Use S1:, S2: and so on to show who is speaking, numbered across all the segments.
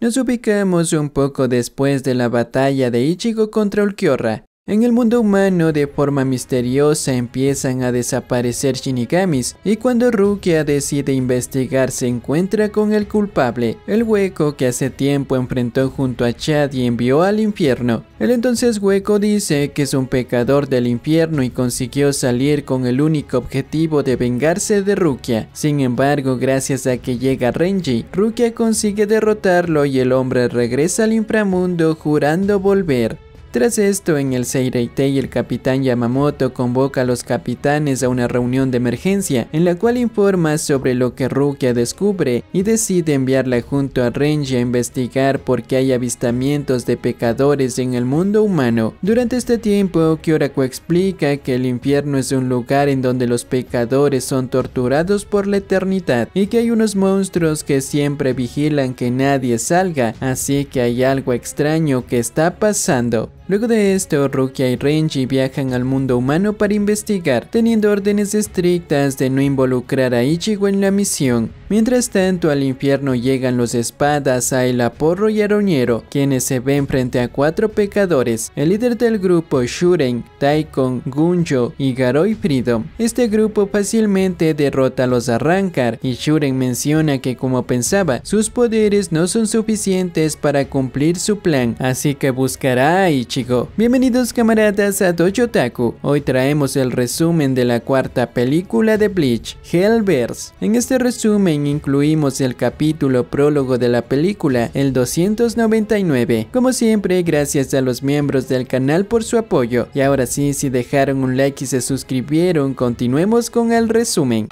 S1: Nos ubicamos un poco después de la batalla de Ichigo contra Ulquiorra. En el mundo humano, de forma misteriosa, empiezan a desaparecer shinigamis y cuando Rukia decide investigar se encuentra con el culpable, el hueco que hace tiempo enfrentó junto a Chad y envió al infierno. El entonces hueco dice que es un pecador del infierno y consiguió salir con el único objetivo de vengarse de Rukia. Sin embargo, gracias a que llega Renji, Rukia consigue derrotarlo y el hombre regresa al inframundo jurando volver. Tras esto, en el Seireitei el capitán Yamamoto convoca a los capitanes a una reunión de emergencia en la cual informa sobre lo que Rukia descubre y decide enviarla junto a Renji a investigar por qué hay avistamientos de pecadores en el mundo humano. Durante este tiempo, Kyorako explica que el infierno es un lugar en donde los pecadores son torturados por la eternidad y que hay unos monstruos que siempre vigilan que nadie salga, así que hay algo extraño que está pasando. Luego de esto, Rukia y Renji viajan al mundo humano para investigar, teniendo órdenes estrictas de no involucrar a Ichigo en la misión. Mientras tanto, al infierno llegan los espadas, Ayla, Porro y Aroñero, quienes se ven frente a cuatro pecadores, el líder del grupo Shuren, Taikon, Gunjo y Garoi Freedom. Este grupo fácilmente derrota a los Arrancar y Shuren menciona que como pensaba, sus poderes no son suficientes para cumplir su plan, así que buscará a Ichigo Bienvenidos camaradas a Dojo Taku. Hoy traemos el resumen de la cuarta película de Bleach, Hellverse. En este resumen incluimos el capítulo prólogo de la película, el 299. Como siempre, gracias a los miembros del canal por su apoyo. Y ahora sí, si dejaron un like y se suscribieron, continuemos con el resumen.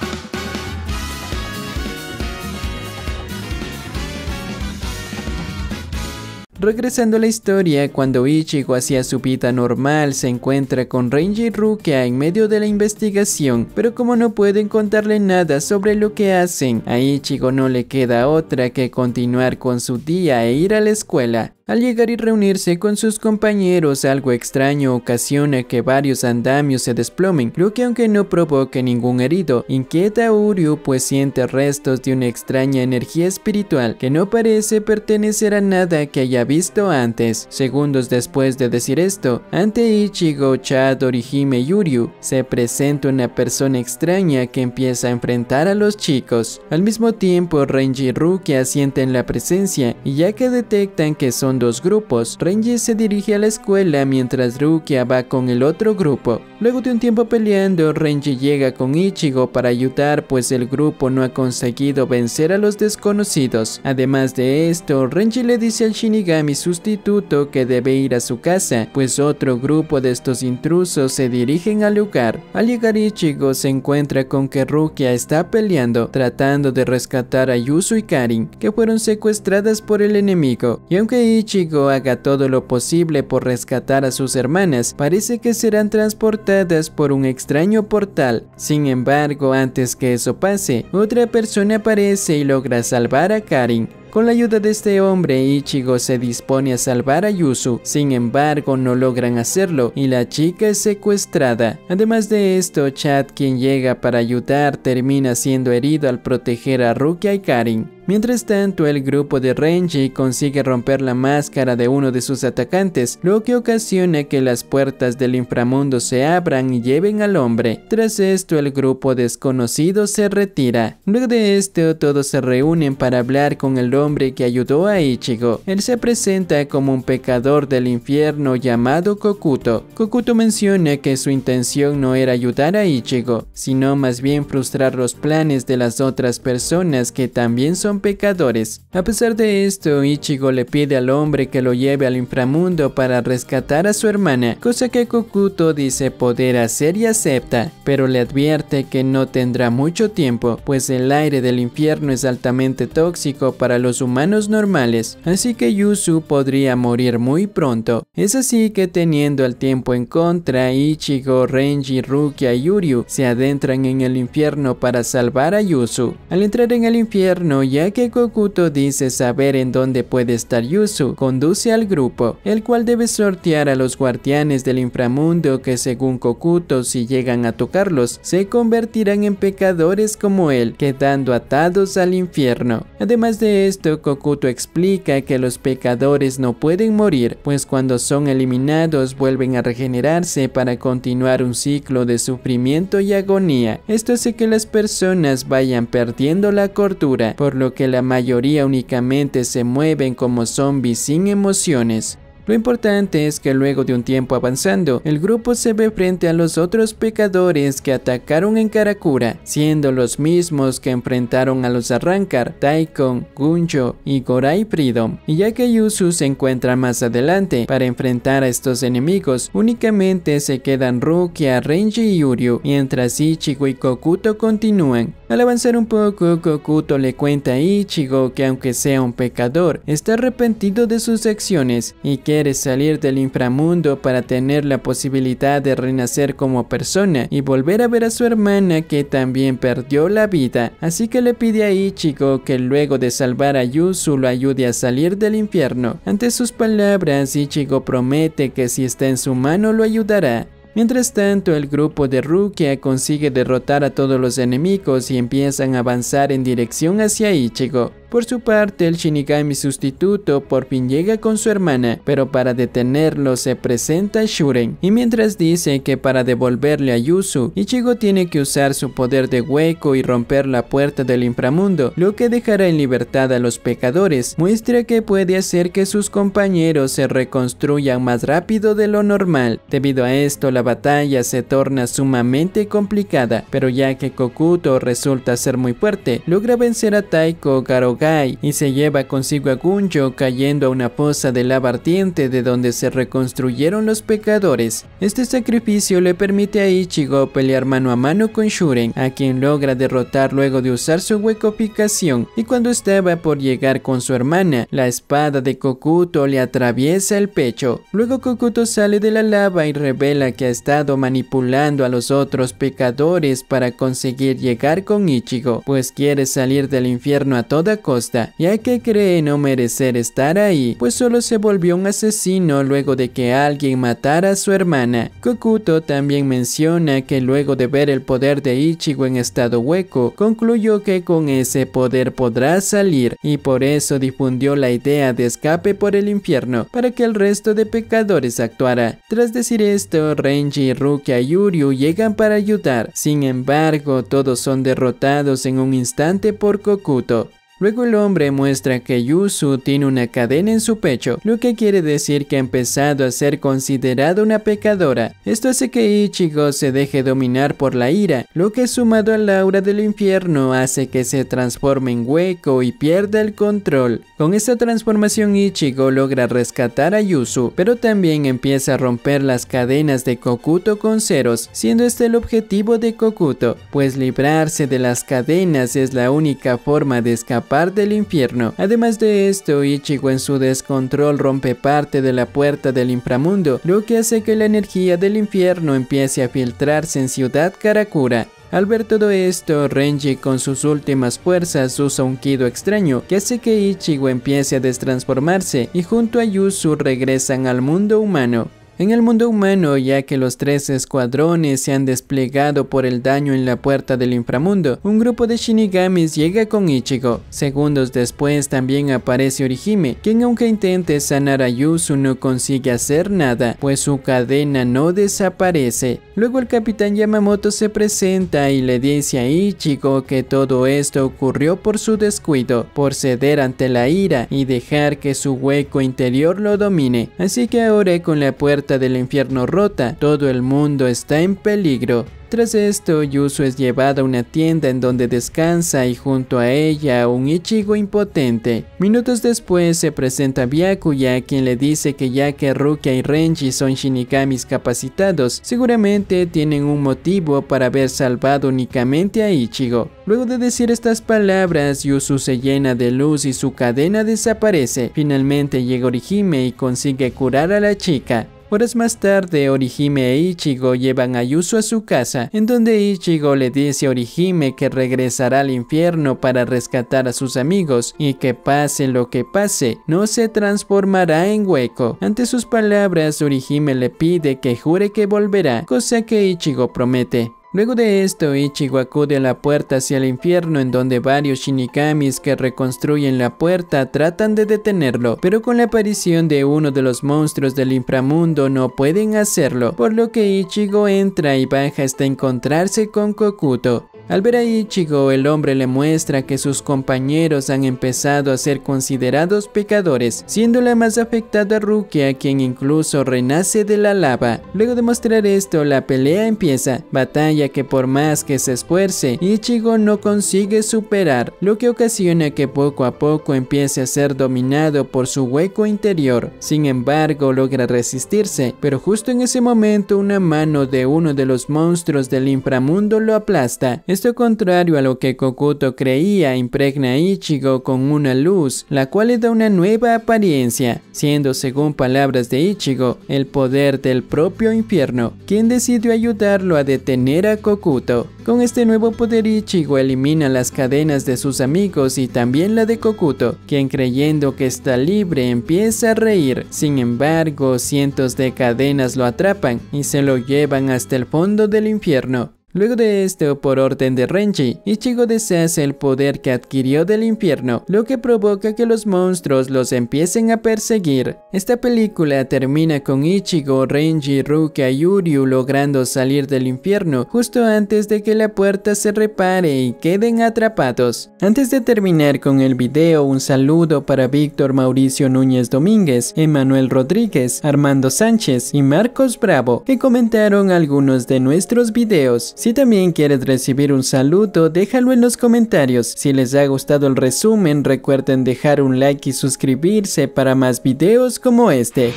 S1: Regresando a la historia, cuando Ichigo hacía su vida normal, se encuentra con Renji y Rukia en medio de la investigación, pero como no pueden contarle nada sobre lo que hacen, a Ichigo no le queda otra que continuar con su día e ir a la escuela. Al llegar y reunirse con sus compañeros, algo extraño ocasiona que varios andamios se desplomen, lo que aunque no provoque ningún herido, inquieta a Uryu pues siente restos de una extraña energía espiritual que no parece pertenecer a nada que haya visto antes. Segundos después de decir esto, ante Ichigo, Chad, Orihime y Uryu, se presenta una persona extraña que empieza a enfrentar a los chicos. Al mismo tiempo, Renji y Rukia sienten la presencia y ya que detectan que son dos grupos. Renji se dirige a la escuela mientras Rukia va con el otro grupo. Luego de un tiempo peleando, Renji llega con Ichigo para ayudar pues el grupo no ha conseguido vencer a los desconocidos. Además de esto, Renji le dice al Shinigami sustituto que debe ir a su casa, pues otro grupo de estos intrusos se dirigen al lugar. Al llegar Ichigo se encuentra con que Rukia está peleando, tratando de rescatar a Yusu y Karin, que fueron secuestradas por el enemigo. Y aunque Ichigo haga todo lo posible por rescatar a sus hermanas, parece que serán transportadas por un extraño portal. Sin embargo, antes que eso pase, otra persona aparece y logra salvar a Karin. Con la ayuda de este hombre, Ichigo se dispone a salvar a Yusu, sin embargo no logran hacerlo y la chica es secuestrada. Además de esto, Chad quien llega para ayudar termina siendo herido al proteger a Rukia y Karin. Mientras tanto, el grupo de Renji consigue romper la máscara de uno de sus atacantes, lo que ocasiona que las puertas del inframundo se abran y lleven al hombre. Tras esto, el grupo desconocido se retira. Luego de esto, todos se reúnen para hablar con el hombre que ayudó a Ichigo. Él se presenta como un pecador del infierno llamado Kokuto. Kokuto menciona que su intención no era ayudar a Ichigo, sino más bien frustrar los planes de las otras personas que también son pecadores. A pesar de esto, Ichigo le pide al hombre que lo lleve al inframundo para rescatar a su hermana, cosa que Kokuto dice poder hacer y acepta, pero le advierte que no tendrá mucho tiempo, pues el aire del infierno es altamente tóxico para los humanos normales, así que Yusu podría morir muy pronto. Es así que teniendo el tiempo en contra, Ichigo, Renji, Rukia y Yuryu se adentran en el infierno para salvar a Yusu. Al entrar en el infierno ya que Kokuto dice saber en dónde puede estar Yusu, conduce al grupo, el cual debe sortear a los guardianes del inframundo que según Kokuto si llegan a tocarlos, se convertirán en pecadores como él, quedando atados al infierno. Además de esto, Kokuto explica que los pecadores no pueden morir, pues cuando son eliminados vuelven a regenerarse para continuar un ciclo de sufrimiento y agonía. Esto hace que las personas vayan perdiendo la cordura, por lo que la mayoría únicamente se mueven como zombies sin emociones. Lo importante es que luego de un tiempo avanzando, el grupo se ve frente a los otros pecadores que atacaron en Karakura, siendo los mismos que enfrentaron a los Arrancar, Taikon, Gunjo y Gorai Freedom. Y ya que Yusu se encuentra más adelante para enfrentar a estos enemigos, únicamente se quedan Rukia, Renji y Uryu, mientras Ichigo y Kokuto continúan. Al avanzar un poco, Kokuto le cuenta a Ichigo que aunque sea un pecador, está arrepentido de sus acciones y quiere salir del inframundo para tener la posibilidad de renacer como persona y volver a ver a su hermana que también perdió la vida. Así que le pide a Ichigo que luego de salvar a Yusu lo ayude a salir del infierno. Ante sus palabras, Ichigo promete que si está en su mano lo ayudará. Mientras tanto, el grupo de Rukia consigue derrotar a todos los enemigos y empiezan a avanzar en dirección hacia Ichigo. Por su parte, el Shinigami sustituto por fin llega con su hermana, pero para detenerlo se presenta Shuren, y mientras dice que para devolverle a Yusu, Ichigo tiene que usar su poder de hueco y romper la puerta del inframundo, lo que dejará en libertad a los pecadores, muestra que puede hacer que sus compañeros se reconstruyan más rápido de lo normal. Debido a esto, la batalla se torna sumamente complicada, pero ya que Kokuto resulta ser muy fuerte, logra vencer a Taiko Garo y se lleva consigo a Gunjo cayendo a una fosa de lava ardiente de donde se reconstruyeron los pecadores. Este sacrificio le permite a Ichigo pelear mano a mano con Shuren, a quien logra derrotar luego de usar su huecopicación y cuando estaba por llegar con su hermana, la espada de Kokuto le atraviesa el pecho. Luego Kokuto sale de la lava y revela que ha estado manipulando a los otros pecadores para conseguir llegar con Ichigo, pues quiere salir del infierno a toda costa, ya que cree no merecer estar ahí, pues solo se volvió un asesino luego de que alguien matara a su hermana. Kokuto también menciona que luego de ver el poder de Ichigo en estado hueco, concluyó que con ese poder podrá salir y por eso difundió la idea de escape por el infierno para que el resto de pecadores actuara. Tras decir esto, Renji, Rukia y Uryu llegan para ayudar, sin embargo todos son derrotados en un instante por Kokuto. Luego el hombre muestra que Yusu tiene una cadena en su pecho, lo que quiere decir que ha empezado a ser considerada una pecadora. Esto hace que Ichigo se deje dominar por la ira, lo que sumado al aura del infierno hace que se transforme en hueco y pierda el control. Con esta transformación Ichigo logra rescatar a Yusu, pero también empieza a romper las cadenas de Kokuto con ceros, siendo este el objetivo de Kokuto, pues librarse de las cadenas es la única forma de escapar del infierno. Además de esto, Ichigo en su descontrol rompe parte de la puerta del inframundo, lo que hace que la energía del infierno empiece a filtrarse en Ciudad Karakura. Al ver todo esto, Renji con sus últimas fuerzas usa un Kido extraño que hace que Ichigo empiece a destransformarse y junto a Yusu regresan al mundo humano. En el mundo humano, ya que los tres escuadrones se han desplegado por el daño en la puerta del inframundo, un grupo de Shinigamis llega con Ichigo. Segundos después también aparece Orihime, quien aunque intente sanar a Yusu no consigue hacer nada, pues su cadena no desaparece. Luego el capitán Yamamoto se presenta y le dice a Ichigo que todo esto ocurrió por su descuido, por ceder ante la ira y dejar que su hueco interior lo domine. Así que ahora con la puerta del infierno rota, todo el mundo está en peligro. Tras esto, Yusu es llevada a una tienda en donde descansa y junto a ella un Ichigo impotente. Minutos después se presenta Byakuya quien le dice que ya que Rukia y Renji son Shinigamis capacitados, seguramente tienen un motivo para haber salvado únicamente a Ichigo. Luego de decir estas palabras, Yusu se llena de luz y su cadena desaparece. Finalmente llega Orihime y consigue curar a la chica. Horas más tarde, Orihime e Ichigo llevan a Yusu a su casa, en donde Ichigo le dice a Orihime que regresará al infierno para rescatar a sus amigos y que pase lo que pase, no se transformará en hueco. Ante sus palabras, Orihime le pide que jure que volverá, cosa que Ichigo promete. Luego de esto, Ichigo acude a la puerta hacia el infierno en donde varios shinikamis que reconstruyen la puerta tratan de detenerlo, pero con la aparición de uno de los monstruos del inframundo no pueden hacerlo, por lo que Ichigo entra y baja hasta encontrarse con Kokuto. Al ver a Ichigo, el hombre le muestra que sus compañeros han empezado a ser considerados pecadores, siendo la más afectada Rukia quien incluso renace de la lava. Luego de mostrar esto, la pelea empieza, batalla que por más que se esfuerce, Ichigo no consigue superar, lo que ocasiona que poco a poco empiece a ser dominado por su hueco interior. Sin embargo, logra resistirse, pero justo en ese momento una mano de uno de los monstruos del inframundo lo aplasta. Esto contrario a lo que Kokuto creía, impregna a Ichigo con una luz, la cual le da una nueva apariencia, siendo según palabras de Ichigo, el poder del propio infierno, quien decidió ayudarlo a detener a Kokuto. Con este nuevo poder Ichigo elimina las cadenas de sus amigos y también la de Kokuto, quien creyendo que está libre empieza a reír. Sin embargo, cientos de cadenas lo atrapan y se lo llevan hasta el fondo del infierno. Luego de esto, por orden de Renji, Ichigo deshace el poder que adquirió del infierno, lo que provoca que los monstruos los empiecen a perseguir. Esta película termina con Ichigo, Renji, Rukia y Uryu logrando salir del infierno justo antes de que la puerta se repare y queden atrapados. Antes de terminar con el video, un saludo para Víctor Mauricio Núñez Domínguez, Emanuel Rodríguez, Armando Sánchez y Marcos Bravo, que comentaron algunos de nuestros videos. Si también quieres recibir un saludo, déjalo en los comentarios. Si les ha gustado el resumen, recuerden dejar un like y suscribirse para más videos como este.